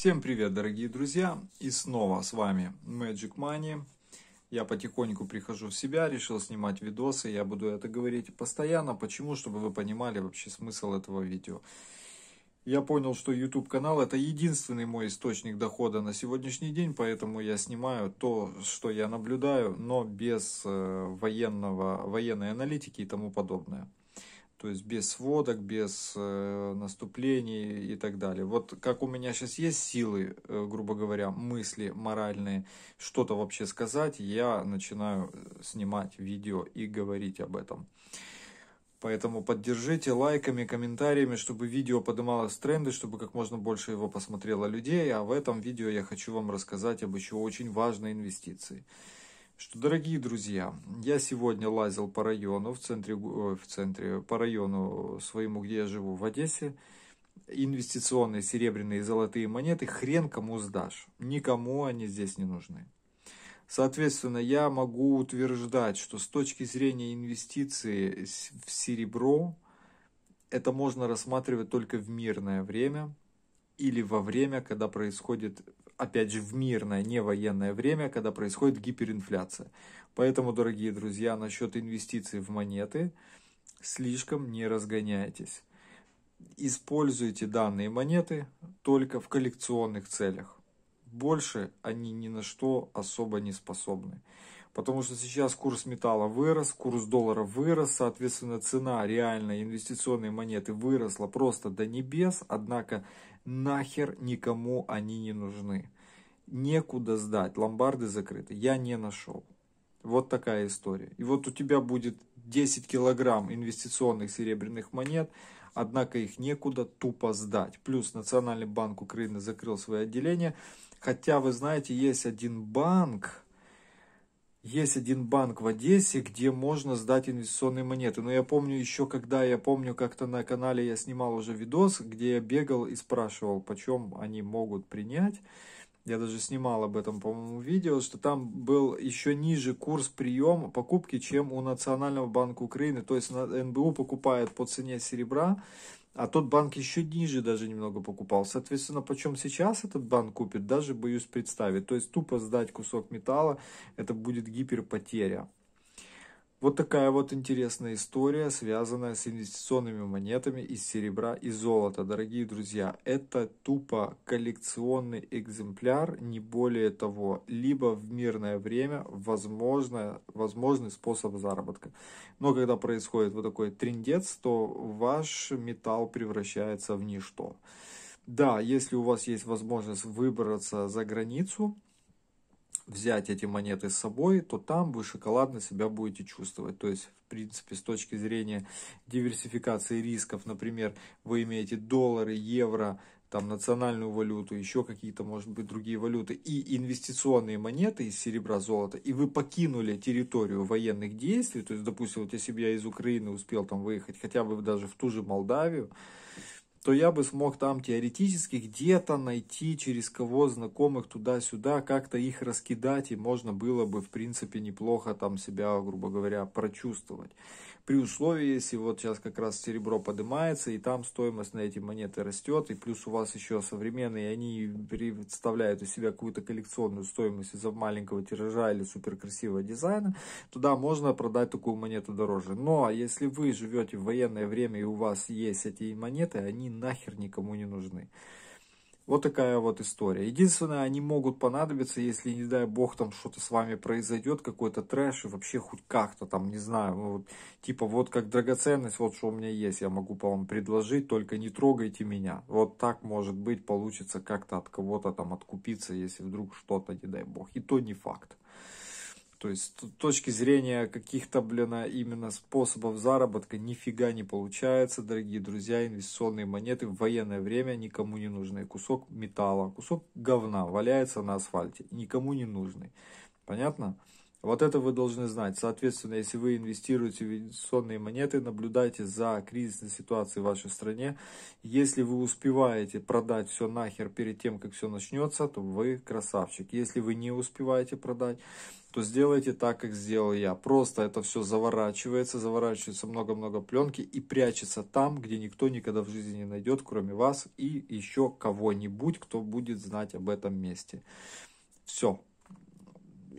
Всем привет, дорогие друзья! И снова с вами Magic Money. Я потихоньку прихожу в себя, решил снимать видосы. Я буду это говорить постоянно. Почему? Чтобы вы понимали вообще смысл этого видео. Я понял, что YouTube канал это единственный мой источник дохода на сегодняшний день, поэтому я снимаю то, что я наблюдаю, но без э, военного, военной аналитики и тому подобное то есть без сводок, без э, наступлений и так далее. Вот как у меня сейчас есть силы, э, грубо говоря, мысли моральные, что-то вообще сказать, я начинаю э, снимать видео и говорить об этом. Поэтому поддержите лайками, комментариями, чтобы видео поднималось в тренды, чтобы как можно больше его посмотрело людей. А в этом видео я хочу вам рассказать об еще очень важной инвестиции что, дорогие друзья, я сегодня лазил по району, в центре, в центре, по району своему, где я живу, в Одессе. Инвестиционные серебряные и золотые монеты хрен кому сдашь. Никому они здесь не нужны. Соответственно, я могу утверждать, что с точки зрения инвестиций в серебро, это можно рассматривать только в мирное время или во время, когда происходит опять же, в мирное, не военное время, когда происходит гиперинфляция. Поэтому, дорогие друзья, насчет инвестиций в монеты, слишком не разгоняйтесь. Используйте данные монеты только в коллекционных целях. Больше они ни на что особо не способны. Потому что сейчас курс металла вырос, курс доллара вырос, соответственно, цена реальной инвестиционной монеты выросла просто до небес, однако нахер никому они не нужны. Некуда сдать, ломбарды закрыты, я не нашел. Вот такая история. И вот у тебя будет 10 килограмм инвестиционных серебряных монет, однако их некуда тупо сдать. Плюс Национальный банк Украины закрыл свои отделения. Хотя, вы знаете, есть один банк, есть один банк в Одессе, где можно сдать инвестиционные монеты. Но я помню еще, когда я помню, как-то на канале я снимал уже видос, где я бегал и спрашивал, почем они могут принять. Я даже снимал об этом, по-моему, видео, что там был еще ниже курс приема покупки, чем у Национального банка Украины. То есть НБУ покупает по цене серебра, а тот банк еще ниже даже немного покупал. Соответственно, почем сейчас этот банк купит, даже боюсь представить. То есть тупо сдать кусок металла, это будет гиперпотеря. Вот такая вот интересная история, связанная с инвестиционными монетами из серебра и золота. Дорогие друзья, это тупо коллекционный экземпляр, не более того. Либо в мирное время возможно, возможный способ заработка. Но когда происходит вот такой трендец, то ваш металл превращается в ничто. Да, если у вас есть возможность выбраться за границу, взять эти монеты с собой, то там вы шоколадно себя будете чувствовать. То есть, в принципе, с точки зрения диверсификации рисков, например, вы имеете доллары, евро, там национальную валюту, еще какие-то, может быть, другие валюты, и инвестиционные монеты из серебра, золота, и вы покинули территорию военных действий, то есть, допустим, вот если бы я из Украины успел там выехать, хотя бы даже в ту же Молдавию, то я бы смог там теоретически где-то найти, через кого знакомых туда-сюда, как-то их раскидать, и можно было бы, в принципе, неплохо там себя, грубо говоря, прочувствовать. При условии, если вот сейчас как раз серебро поднимается, и там стоимость на эти монеты растет, и плюс у вас еще современные, они представляют из себя какую-то коллекционную стоимость из-за маленького тиража или супер красивого дизайна, туда можно продать такую монету дороже. Но если вы живете в военное время и у вас есть эти монеты, они нахер никому не нужны. Вот такая вот история. Единственное, они могут понадобиться, если, не дай бог, там что-то с вами произойдет, какой-то трэш, и вообще хоть как-то там, не знаю, ну, вот, типа вот как драгоценность, вот что у меня есть, я могу по вам предложить, только не трогайте меня. Вот так, может быть, получится как-то от кого-то там откупиться, если вдруг что-то, не дай бог. И то не факт. То есть с точки зрения каких-то, блин, а именно способов заработка нифига не получается, дорогие друзья. Инвестиционные монеты в военное время никому не нужны. Кусок металла, кусок говна валяется на асфальте, никому не нужный. Понятно? Вот это вы должны знать. Соответственно, если вы инвестируете в инвестиционные монеты, наблюдайте за кризисной ситуацией в вашей стране. Если вы успеваете продать все нахер перед тем, как все начнется, то вы красавчик. Если вы не успеваете продать, то сделайте так, как сделал я. Просто это все заворачивается, заворачивается много-много пленки и прячется там, где никто никогда в жизни не найдет, кроме вас и еще кого-нибудь, кто будет знать об этом месте. Все,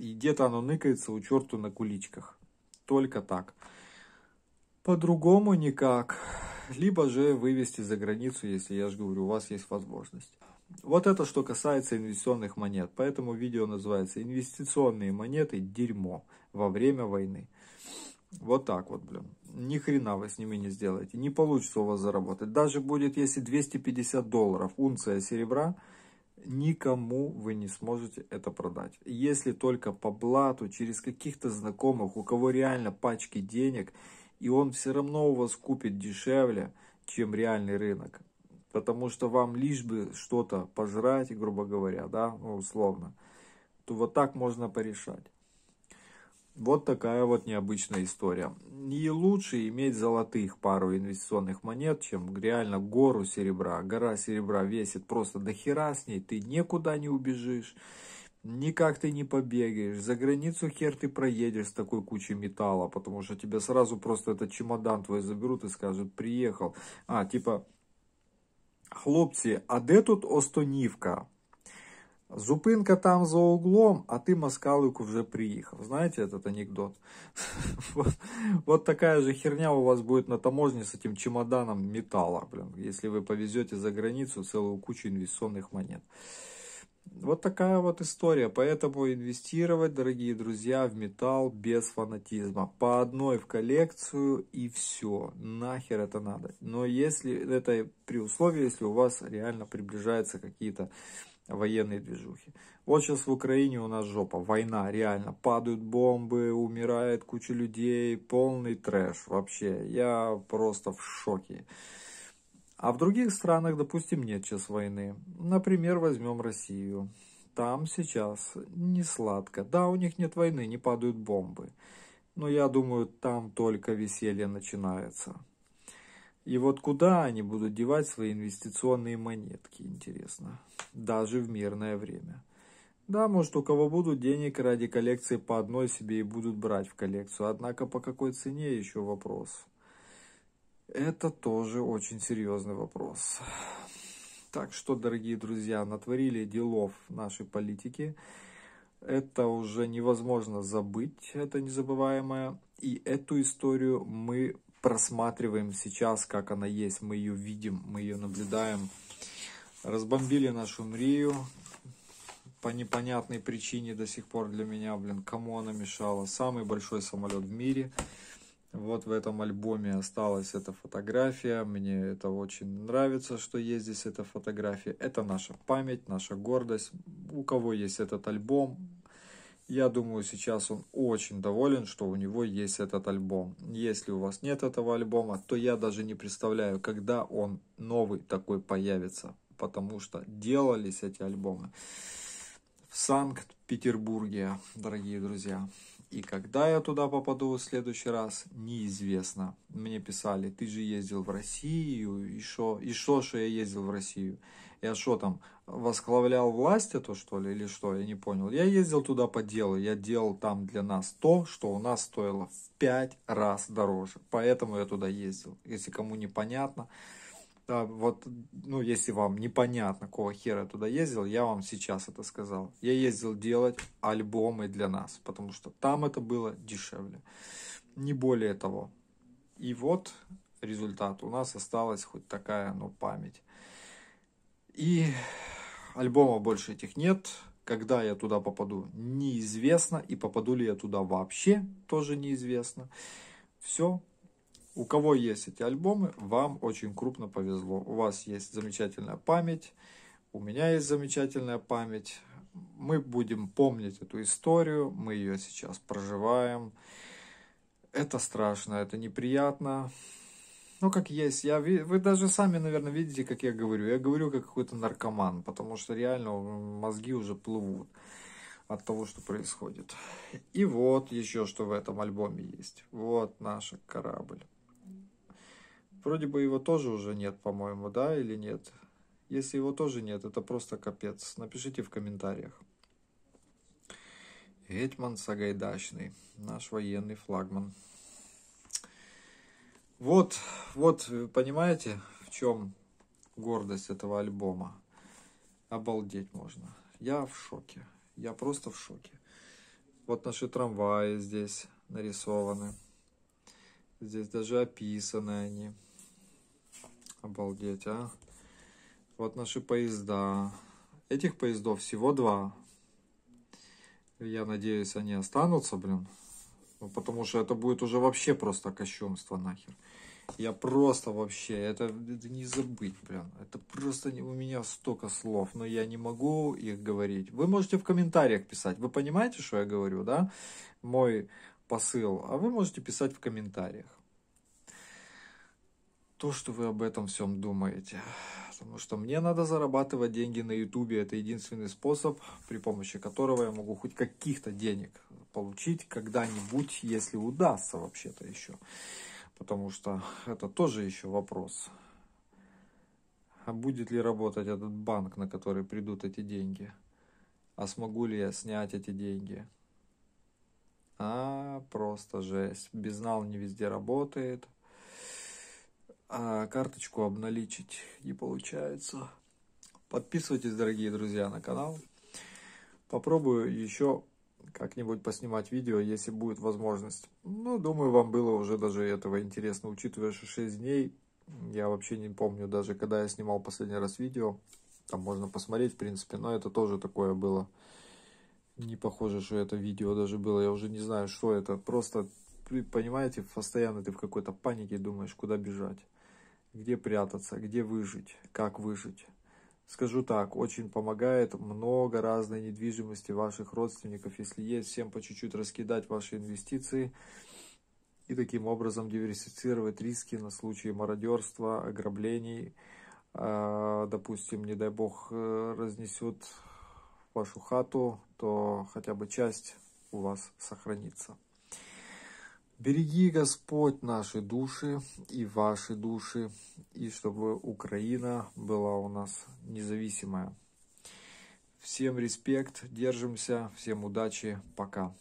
и где-то оно ныкается у черту на куличках. Только так. По-другому никак. Либо же вывести за границу, если я же говорю, у вас есть возможность. Вот это что касается инвестиционных монет. Поэтому видео называется «Инвестиционные монеты. Дерьмо во время войны». Вот так вот, блин. Ни хрена вы с ними не сделаете. Не получится у вас заработать. Даже будет, если 250 долларов унция серебра – никому вы не сможете это продать. Если только по блату, через каких-то знакомых, у кого реально пачки денег, и он все равно у вас купит дешевле, чем реальный рынок. Потому что вам лишь бы что-то пожрать, грубо говоря, да, ну, условно, то вот так можно порешать. Вот такая вот необычная история. И лучше иметь золотых пару инвестиционных монет, чем реально гору серебра. Гора серебра весит просто до хера с ней, ты никуда не убежишь. Никак ты не побегаешь, за границу хер ты проедешь с такой кучей металла, потому что тебя сразу просто этот чемодан твой заберут и скажут, приехал. А, типа, хлопці, а де тут Остонівка? Зупинка там за углом, а ты москалику уже приехал. Знаете этот анекдот? вот, вот такая же херня у вас будет на таможне с этим чемоданом металла, блин, если вы повезете за границу целую кучу инвестиционных монет. Вот такая вот история. Поэтому инвестировать, дорогие друзья, в металл без фанатизма. По одной в коллекцию и все. Нахер это надо. Но если это при условии, если у вас реально приближаются какие-то военной движухи. Вот сейчас в Украине у нас жопа, война, реально, падают бомбы, умирает куча людей, полный трэш вообще, я просто в шоке. А в других странах, допустим, нет сейчас войны. Например, возьмем Россию. Там сейчас не сладко. Да, у них нет войны, не падают бомбы. Но я думаю, там только веселье начинается. И вот куда они будут девать свои инвестиционные монетки, интересно, даже в мирное время. Да, может у кого будут денег ради коллекции по одной себе и будут брать в коллекцию, однако по какой цене еще вопрос. Это тоже очень серьезный вопрос. Так что, дорогие друзья, натворили делов нашей политики. Это уже невозможно забыть, это незабываемое. И эту историю мы просматриваем сейчас, как она есть, мы ее видим, мы ее наблюдаем. Разбомбили нашу Мрию по непонятной причине до сих пор для меня, блин, кому она мешала. Самый большой самолет в мире. Вот в этом альбоме осталась эта фотография. Мне это очень нравится, что есть здесь эта фотография. Это наша память, наша гордость. У кого есть этот альбом, я думаю, сейчас он очень доволен, что у него есть этот альбом. Если у вас нет этого альбома, то я даже не представляю, когда он новый такой появится. Потому что делались эти альбомы в Санкт-Петербурге, дорогие друзья. И когда я туда попаду в следующий раз, неизвестно. Мне писали, ты же ездил в Россию, и что, и что, что я ездил в Россию? Я что там, восхвалял власть это что ли, или что, я не понял. Я ездил туда по делу, я делал там для нас то, что у нас стоило в пять раз дороже. Поэтому я туда ездил. Если кому непонятно, да, вот, ну, если вам непонятно, какого хера я туда ездил, я вам сейчас это сказал. Я ездил делать альбомы для нас, потому что там это было дешевле. Не более того. И вот результат. У нас осталась хоть такая, ну, память. И альбомов больше этих нет. Когда я туда попаду, неизвестно. И попаду ли я туда вообще, тоже неизвестно. Все. У кого есть эти альбомы, вам очень крупно повезло. У вас есть замечательная память. У меня есть замечательная память. Мы будем помнить эту историю. Мы ее сейчас проживаем. Это страшно, это неприятно. Ну, как есть. Я, вы даже сами, наверное, видите, как я говорю. Я говорю как какой-то наркоман, потому что реально мозги уже плывут. от того, что происходит. И вот еще что в этом альбоме есть. Вот наш корабль. Вроде бы его тоже уже нет, по-моему, да, или нет? Если его тоже нет, это просто капец. Напишите в комментариях. Гетман Сагайдачный, наш военный флагман. Вот, вот, понимаете, в чем гордость этого альбома? Обалдеть можно. Я в шоке. Я просто в шоке. Вот наши трамваи здесь нарисованы. Здесь даже описаны они. Обалдеть, а. Вот наши поезда. Этих поездов всего два. Я надеюсь, они останутся, блин. Ну, потому что это будет уже вообще просто кощунство нахер. Я просто вообще, это, это не забыть, блин. Это просто не, у меня столько слов, но я не могу их говорить. Вы можете в комментариях писать. Вы понимаете, что я говорю, да? Мой посыл. А вы можете писать в комментариях. То, что вы об этом всем думаете. Потому что мне надо зарабатывать деньги на ютубе. Это единственный способ, при помощи которого я могу хоть каких-то денег получить когда-нибудь, если удастся вообще-то еще. Потому что это тоже еще вопрос. А будет ли работать этот банк, на который придут эти деньги? А смогу ли я снять эти деньги? А, просто жесть. Безнал не везде работает. А карточку обналичить не получается. Подписывайтесь, дорогие друзья, на канал. Попробую еще как-нибудь поснимать видео, если будет возможность. Ну, думаю, вам было уже даже этого интересно, учитывая, что 6 дней, я вообще не помню даже, когда я снимал последний раз видео. Там можно посмотреть, в принципе, но это тоже такое было. Не похоже, что это видео даже было, я уже не знаю, что это. Просто, понимаете, постоянно ты в какой-то панике думаешь, куда бежать, где прятаться, где выжить, как выжить. Скажу так, очень помогает много разной недвижимости ваших родственников, если есть, всем по чуть-чуть раскидать ваши инвестиции и таким образом диверсифицировать риски на случай мародерства, ограблений. А, допустим, не дай бог э, разнесет вашу хату, то хотя бы часть у вас сохранится. Береги, Господь, наши души и ваши души, и чтобы Украина была у нас независимая. Всем респект, держимся, всем удачи, пока.